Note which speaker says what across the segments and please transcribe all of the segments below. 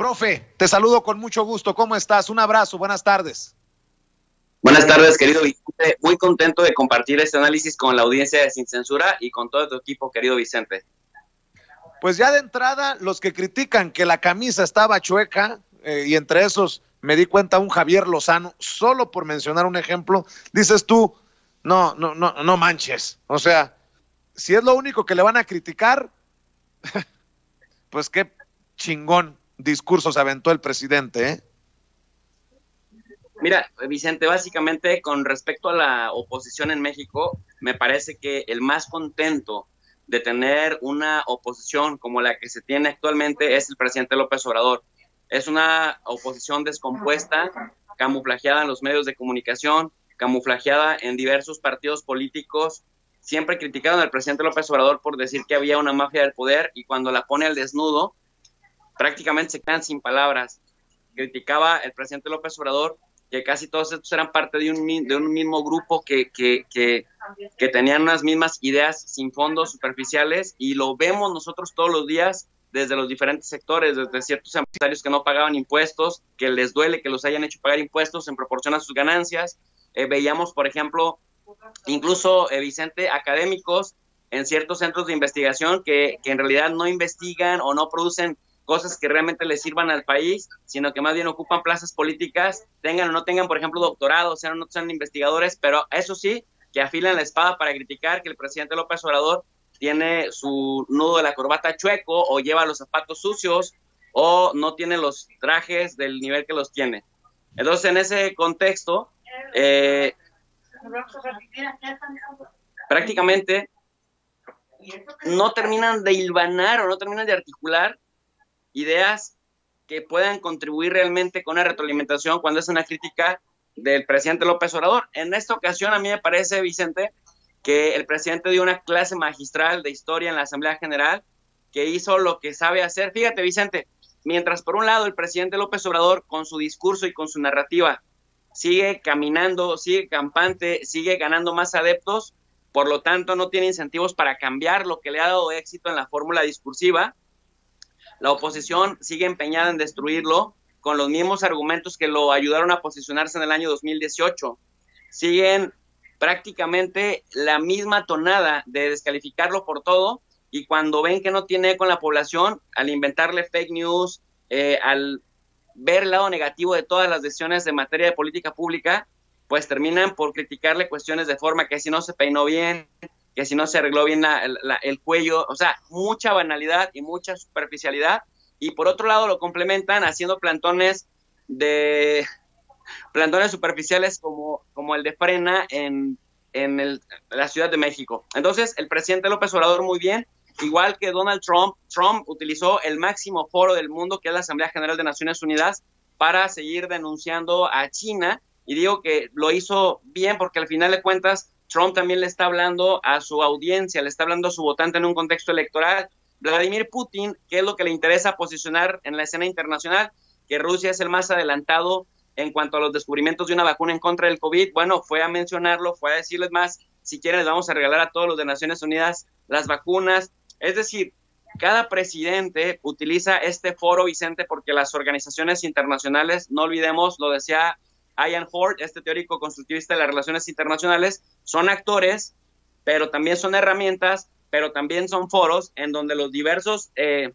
Speaker 1: Profe, te saludo con mucho gusto. ¿Cómo estás? Un abrazo, buenas tardes.
Speaker 2: Buenas tardes, querido Vicente. Muy contento de compartir este análisis con la audiencia de Sin Censura y con todo tu equipo, querido Vicente.
Speaker 1: Pues ya de entrada, los que critican que la camisa estaba chueca, eh, y entre esos me di cuenta un Javier Lozano, solo por mencionar un ejemplo, dices tú, no, no, no, no manches. O sea, si es lo único que le van a criticar, pues qué chingón discurso se aventó el presidente, ¿eh?
Speaker 2: Mira, Vicente, básicamente con respecto a la oposición en México, me parece que el más contento de tener una oposición como la que se tiene actualmente es el presidente López Obrador. Es una oposición descompuesta, camuflajeada en los medios de comunicación, camuflajeada en diversos partidos políticos. Siempre criticaron al presidente López Obrador por decir que había una mafia del poder y cuando la pone al desnudo, prácticamente se quedan sin palabras. Criticaba el presidente López Obrador que casi todos estos eran parte de un, de un mismo grupo que, que, que, que, tenían unas mismas ideas sin fondos superficiales y lo vemos nosotros todos los días desde los diferentes sectores, desde ciertos empresarios que no pagaban impuestos, que les duele que los hayan hecho pagar impuestos en proporción a sus ganancias. Eh, veíamos, por ejemplo, incluso, eh, Vicente, académicos en ciertos centros de investigación que, que en realidad no investigan o no producen cosas que realmente les sirvan al país, sino que más bien ocupan plazas políticas, tengan o no tengan, por ejemplo, doctorado, sean o no sean investigadores, pero eso sí, que afilan la espada para criticar que el presidente López Obrador tiene su nudo de la corbata chueco o lleva los zapatos sucios o no tiene los trajes del nivel que los tiene. Entonces, en ese contexto, eh, prácticamente no terminan de hilvanar o no terminan de articular ideas que puedan contribuir realmente con la retroalimentación cuando es una crítica del presidente López Obrador. En esta ocasión a mí me parece, Vicente, que el presidente dio una clase magistral de historia en la Asamblea General, que hizo lo que sabe hacer. Fíjate, Vicente, mientras por un lado el presidente López Obrador con su discurso y con su narrativa sigue caminando, sigue campante, sigue ganando más adeptos, por lo tanto no tiene incentivos para cambiar lo que le ha dado éxito en la fórmula discursiva, la oposición sigue empeñada en destruirlo con los mismos argumentos que lo ayudaron a posicionarse en el año 2018. Siguen prácticamente la misma tonada de descalificarlo por todo y cuando ven que no tiene con la población, al inventarle fake news, eh, al ver el lado negativo de todas las decisiones de materia de política pública, pues terminan por criticarle cuestiones de forma que si no se peinó bien, que si no se arregló bien el cuello, o sea, mucha banalidad y mucha superficialidad. Y por otro lado lo complementan haciendo plantones de plantones superficiales como, como el de Frena en, en la Ciudad de México. Entonces, el presidente López Obrador muy bien, igual que Donald Trump, Trump utilizó el máximo foro del mundo, que es la Asamblea General de Naciones Unidas, para seguir denunciando a China. Y digo que lo hizo bien porque al final de cuentas Trump también le está hablando a su audiencia, le está hablando a su votante en un contexto electoral. Vladimir Putin, ¿qué es lo que le interesa posicionar en la escena internacional? Que Rusia es el más adelantado en cuanto a los descubrimientos de una vacuna en contra del COVID. Bueno, fue a mencionarlo, fue a decirles más, si quieren les vamos a regalar a todos los de Naciones Unidas las vacunas. Es decir, cada presidente utiliza este foro, Vicente, porque las organizaciones internacionales, no olvidemos, lo decía Ian Ford, este teórico constructivista de las relaciones internacionales, son actores, pero también son herramientas, pero también son foros en donde los diversos eh,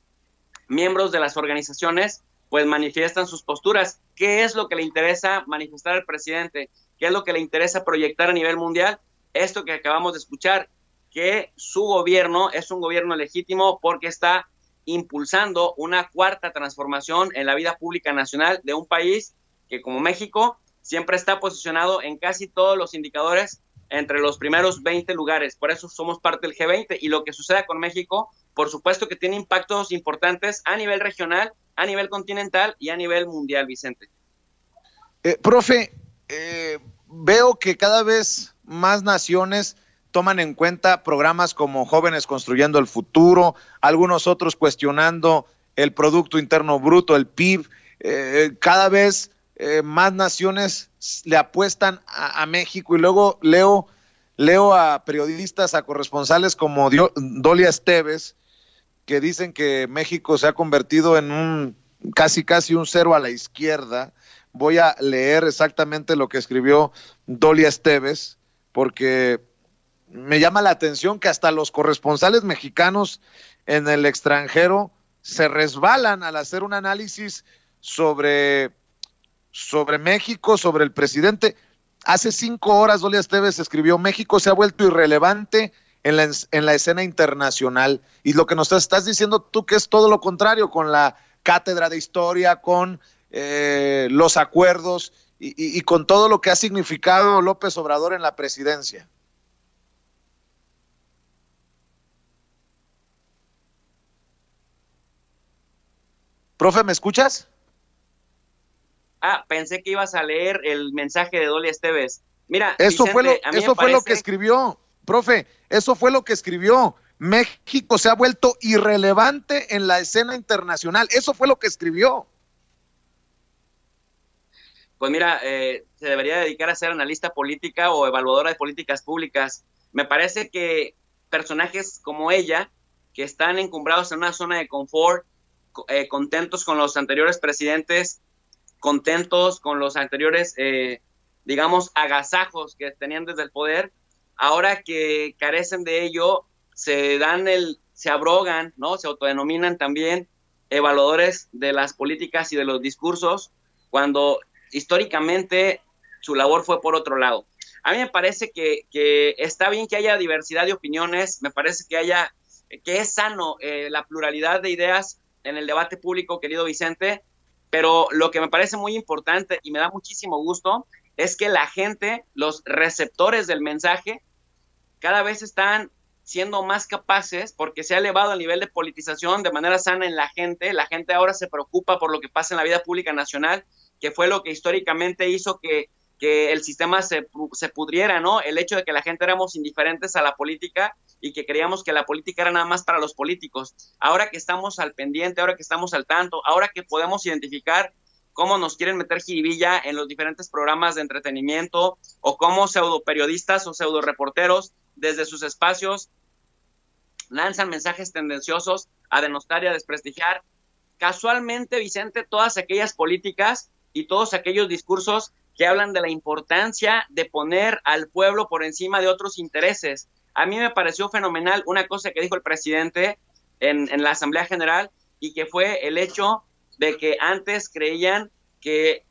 Speaker 2: miembros de las organizaciones pues manifiestan sus posturas. ¿Qué es lo que le interesa manifestar al presidente? ¿Qué es lo que le interesa proyectar a nivel mundial? Esto que acabamos de escuchar, que su gobierno es un gobierno legítimo porque está impulsando una cuarta transformación en la vida pública nacional de un país que como México siempre está posicionado en casi todos los indicadores entre los primeros 20 lugares. Por eso somos parte del G20 y lo que suceda con México, por supuesto que tiene impactos importantes a nivel regional, a nivel continental y a nivel mundial, Vicente.
Speaker 1: Eh, profe, eh, veo que cada vez más naciones toman en cuenta programas como Jóvenes Construyendo el Futuro, algunos otros cuestionando el Producto Interno Bruto, el PIB. Eh, cada vez eh, más naciones le apuestan a, México y luego leo, leo a periodistas, a corresponsales como Dolia Esteves, que dicen que México se ha convertido en un casi casi un cero a la izquierda. Voy a leer exactamente lo que escribió Dolia Esteves, porque me llama la atención que hasta los corresponsales mexicanos en el extranjero se resbalan al hacer un análisis sobre, sobre México, sobre el presidente. Hace cinco horas Dolia Esteves escribió, México se ha vuelto irrelevante en la, en la escena internacional. Y lo que nos estás diciendo tú que es todo lo contrario con la cátedra de historia, con eh, los acuerdos y, y con todo lo que ha significado López Obrador en la presidencia. Profe, ¿me escuchas?
Speaker 2: Ah, pensé que ibas a leer el mensaje de Dolly Esteves. Mira,
Speaker 1: eso fue lo, eso fue lo que escribió, profe, eso fue lo que escribió. México se ha vuelto irrelevante en la escena internacional. Eso fue lo que escribió.
Speaker 2: Pues mira, eh, se debería dedicar a ser analista política o evaluadora de políticas públicas. Me parece que personajes como ella, que están encumbrados en una zona de confort, eh, contentos con los anteriores presidentes, contentos con los anteriores, eh, digamos, agasajos que tenían desde el poder, ahora que carecen de ello, se dan el, se abrogan, ¿no? Se autodenominan también evaluadores de las políticas y de los discursos, cuando históricamente su labor fue por otro lado. A mí me parece que, está bien que haya diversidad de opiniones, me parece que haya, que es sano eh, la pluralidad de ideas en el debate público, querido Vicente, pero lo que me parece muy importante y me da muchísimo gusto es que la gente, los receptores del mensaje, cada vez están siendo más capaces porque se ha elevado el nivel de politización de manera sana en la gente. La gente ahora se preocupa por lo que pasa en la vida pública nacional, que fue lo que históricamente hizo que, que el sistema se, se pudriera, ¿no? El hecho de que la gente éramos indiferentes a la política y que creíamos que la política era nada más para los políticos. Ahora que estamos al pendiente, ahora que estamos al tanto, ahora que podemos identificar cómo nos quieren meter jiribilla en los diferentes programas de entretenimiento o cómo pseudo periodistas o pseudo reporteros desde sus espacios lanzan mensajes tendenciosos a denostar y a desprestigiar. Casualmente, Vicente, todas aquellas políticas y todos aquellos discursos que hablan de la importancia de poner al pueblo por encima de otros intereses, a mí me pareció fenomenal una cosa que dijo el presidente en, la Asamblea General y que fue el hecho de que antes creían que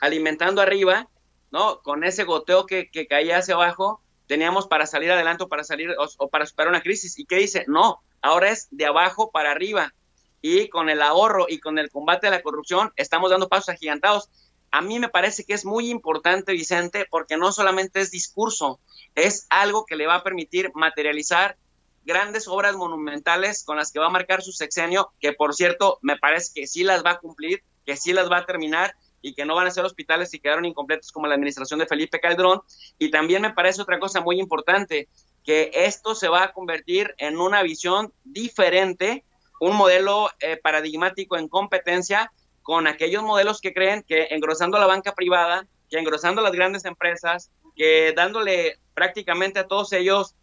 Speaker 2: alimentando arriba, ¿no? Con ese goteo que, caía hacia abajo, teníamos para salir adelante o para salir o, para superar una crisis. ¿Y qué dice? No, ahora es de abajo para arriba. Y con el ahorro y con el combate a la corrupción estamos dando pasos agigantados a mí me parece que es muy importante, Vicente, porque no solamente es discurso, es algo que le va a permitir materializar grandes obras monumentales con las que va a marcar su sexenio, que por cierto me parece que sí las va a cumplir, que sí las va a terminar y que no van a ser hospitales y quedaron incompletos como la administración de Felipe Calderón. Y también me parece otra cosa muy importante, que esto se va a convertir en una visión diferente, un modelo eh, paradigmático en competencia con aquellos modelos que creen que engrosando la banca privada, que engrosando las grandes empresas, que dándole prácticamente a todos ellos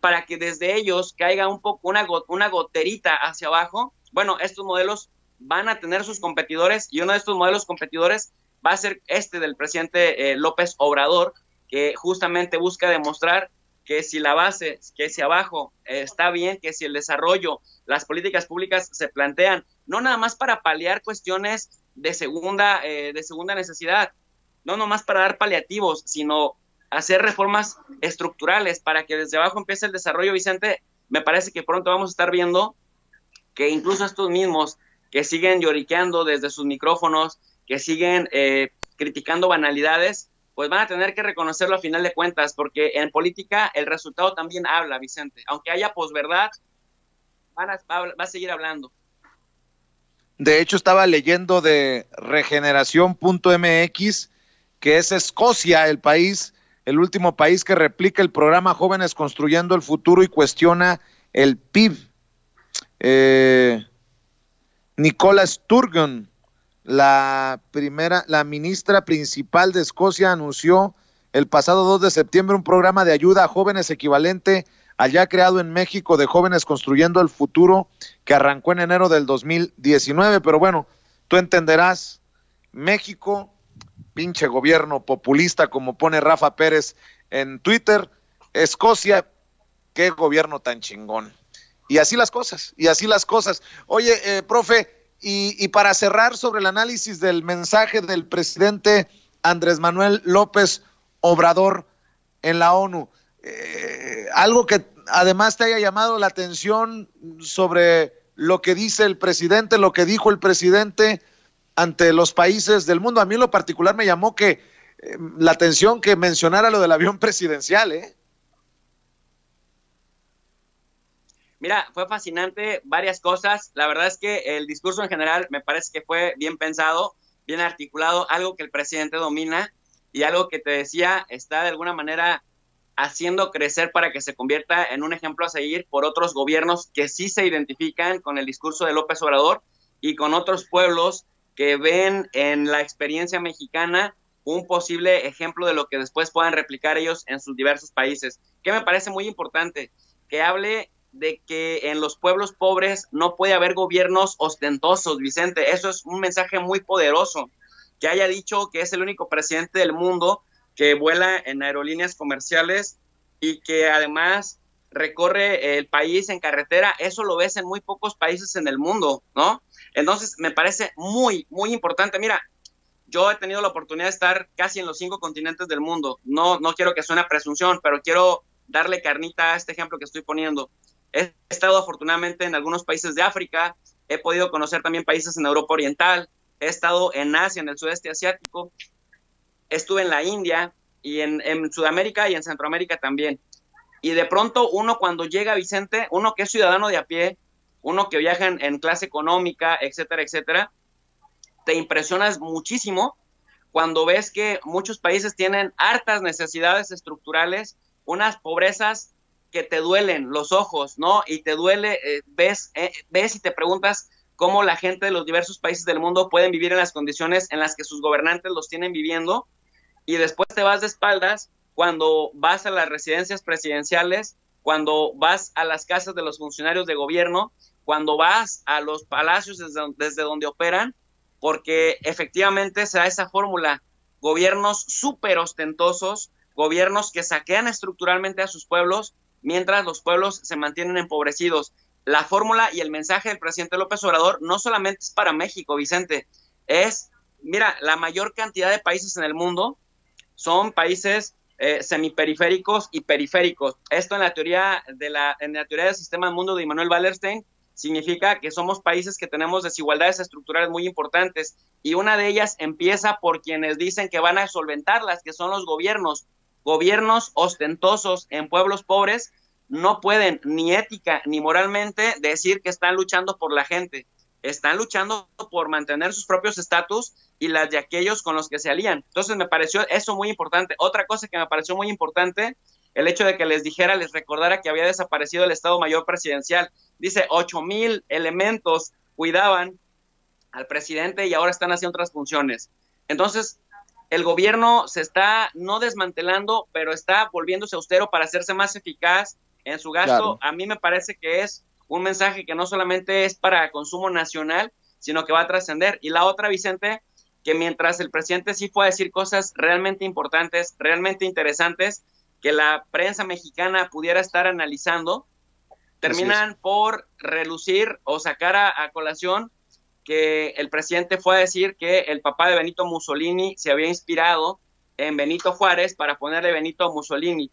Speaker 2: para que desde ellos caiga un poco una, una goterita hacia abajo, bueno, estos modelos van a tener sus competidores y uno de estos modelos competidores va a ser este del presidente eh, López Obrador, que justamente busca demostrar que si la base, que si abajo eh, está bien, que si el desarrollo, las políticas públicas se plantean, no nada más para paliar cuestiones de segunda, eh, de segunda necesidad, no nomás para dar paliativos, sino hacer reformas estructurales para que desde abajo empiece el desarrollo, Vicente, me parece que pronto vamos a estar viendo que incluso estos mismos que siguen lloriqueando desde sus micrófonos, que siguen eh, criticando banalidades, pues van a tener que reconocerlo a final de cuentas, porque en política el resultado también habla, Vicente. Aunque haya posverdad, van a, va a seguir hablando.
Speaker 1: De hecho, estaba leyendo de regeneración.mx, que es Escocia el país, el último país que replica el programa Jóvenes Construyendo el Futuro y cuestiona el PIB. Eh, Nicola Sturgeon, la primera, la ministra principal de Escocia anunció el pasado 2 de septiembre un programa de ayuda a jóvenes equivalente al ya creado en México de jóvenes construyendo el futuro que arrancó en enero del 2019. Pero bueno, tú entenderás, México, pinche gobierno populista como pone Rafa Pérez en Twitter, Escocia, qué gobierno tan chingón. Y así las cosas, y así las cosas. Oye, eh, profe, y, y, para cerrar sobre el análisis del mensaje del presidente Andrés Manuel López Obrador en la ONU, eh, algo que además te haya llamado la atención sobre lo que dice el presidente, lo que dijo el presidente ante los países del mundo. A mí lo particular me llamó que eh, la atención que mencionara lo del avión presidencial, ¿eh?
Speaker 2: Mira, fue fascinante, varias cosas. La verdad es que el discurso en general me parece que fue bien pensado, bien articulado, algo que el presidente domina y algo que te decía está de alguna manera haciendo crecer para que se convierta en un ejemplo a seguir por otros gobiernos que sí se identifican con el discurso de López Obrador y con otros pueblos que ven en la experiencia mexicana un posible ejemplo de lo que después puedan replicar ellos en sus diversos países. Que me parece muy importante que hable de que en los pueblos pobres no puede haber gobiernos ostentosos, Vicente. Eso es un mensaje muy poderoso. Que haya dicho que es el único presidente del mundo que vuela en aerolíneas comerciales y que además recorre el país en carretera, eso lo ves en muy pocos países en el mundo, ¿no? Entonces, me parece muy, muy importante. Mira, yo he tenido la oportunidad de estar casi en los cinco continentes del mundo. No, no quiero que suene presunción, pero quiero darle carnita a este ejemplo que estoy poniendo. He estado afortunadamente en algunos países de África, he podido conocer también países en Europa Oriental, he estado en Asia, en el sudeste asiático, estuve en la India y en, Sudamérica y en Centroamérica también. Y de pronto uno cuando llega, Vicente, uno que es ciudadano de a pie, uno que viaja en, clase económica, etcétera, etcétera, te impresionas muchísimo cuando ves que muchos países tienen hartas necesidades estructurales, unas pobrezas que te duelen los ojos, ¿no? Y te duele, eh, ves, eh, ves y te preguntas cómo la gente de los diversos países del mundo pueden vivir en las condiciones en las que sus gobernantes los tienen viviendo y después te vas de espaldas cuando vas a las residencias presidenciales, cuando vas a las casas de los funcionarios de gobierno, cuando vas a los palacios desde, donde operan, porque efectivamente se da esa fórmula, gobiernos súper ostentosos, gobiernos que saquean estructuralmente a sus pueblos, mientras los pueblos se mantienen empobrecidos. La fórmula y el mensaje del presidente López Obrador no solamente es para México, Vicente, es, mira, la mayor cantidad de países en el mundo son países eh, semiperiféricos y periféricos. Esto en la teoría de la, en la teoría del sistema del mundo de Immanuel Wallerstein significa que somos países que tenemos desigualdades estructurales muy importantes y una de ellas empieza por quienes dicen que van a solventarlas, que son los gobiernos. Gobiernos ostentosos en pueblos pobres no pueden ni ética ni moralmente decir que están luchando por la gente están luchando por mantener sus propios estatus y las de aquellos con los que se alían. Entonces me pareció eso muy importante. Otra cosa que me pareció muy importante, el hecho de que les dijera, les recordara que había desaparecido el Estado Mayor Presidencial. Dice, ocho mil elementos cuidaban al presidente y ahora están haciendo otras funciones. Entonces, el gobierno se está no desmantelando, pero está volviéndose austero para hacerse más eficaz en su gasto. A mí me parece que es un mensaje que no solamente es para consumo nacional, sino que va a trascender. Y la otra, Vicente, que mientras el presidente sí fue a decir cosas realmente importantes, realmente interesantes, que la prensa mexicana pudiera estar analizando, terminan por relucir o sacar a, colación que el presidente fue a decir que el papá de Benito Mussolini se había inspirado en Benito Juárez para ponerle Benito Mussolini.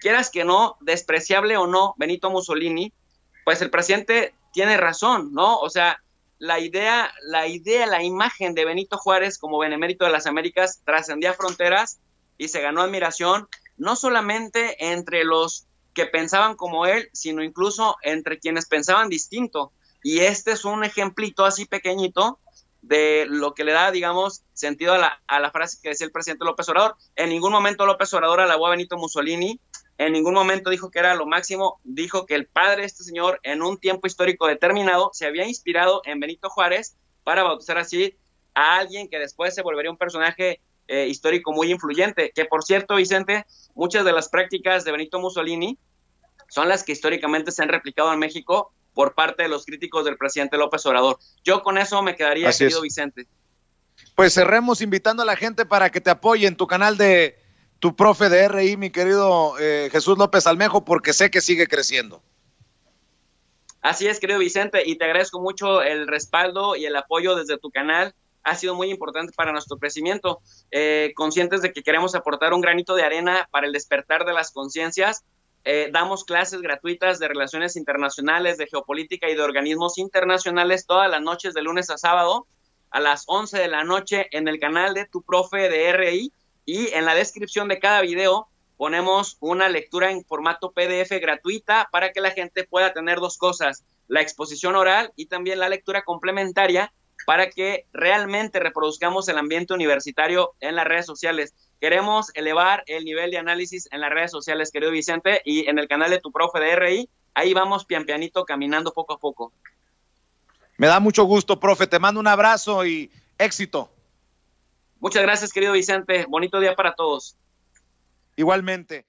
Speaker 2: Quieras que no, despreciable o no, Benito Mussolini pues el presidente tiene razón, ¿no? O sea, la idea, la idea, la imagen de Benito Juárez como benemérito de las Américas trascendía fronteras y se ganó admiración no solamente entre los que pensaban como él, sino incluso entre quienes pensaban distinto. Y este es un ejemplito así pequeñito de lo que le da, digamos, sentido a la, a la frase que decía el presidente López Obrador. En ningún momento López Obrador alabó a Benito Mussolini, en ningún momento dijo que era lo máximo, dijo que el padre de este señor en un tiempo histórico determinado se había inspirado en Benito Juárez para bautizar así a alguien que después se volvería un personaje eh, histórico muy influyente, que por cierto, Vicente, muchas de las prácticas de Benito Mussolini son las que históricamente se han replicado en México por parte de los críticos del presidente López Obrador. Yo con eso me quedaría, querido Vicente.
Speaker 1: Pues cerremos invitando a la gente para que te apoye en tu canal de tu profe de RI, mi querido eh, Jesús López Almejo, porque sé que sigue creciendo.
Speaker 2: Así es, querido Vicente, y te agradezco mucho el respaldo y el apoyo desde tu canal. Ha sido muy importante para nuestro crecimiento. Eh, conscientes de que queremos aportar un granito de arena para el despertar de las conciencias, eh, damos clases gratuitas de relaciones internacionales, de geopolítica y de organismos internacionales todas las noches de lunes a sábado a las 11 de la noche en el canal de tu profe de RI y en la descripción de cada video ponemos una lectura en formato PDF gratuita para que la gente pueda tener dos cosas, la exposición oral y también la lectura complementaria para que realmente reproduzcamos el ambiente universitario en las redes sociales. Queremos elevar el nivel de análisis en las redes sociales, querido Vicente, y en el canal de tu profe de RI, ahí vamos pian pianito caminando poco a poco.
Speaker 1: Me da mucho gusto, profe. Te mando un abrazo y éxito.
Speaker 2: Muchas gracias, querido Vicente. Bonito día para todos.
Speaker 1: Igualmente.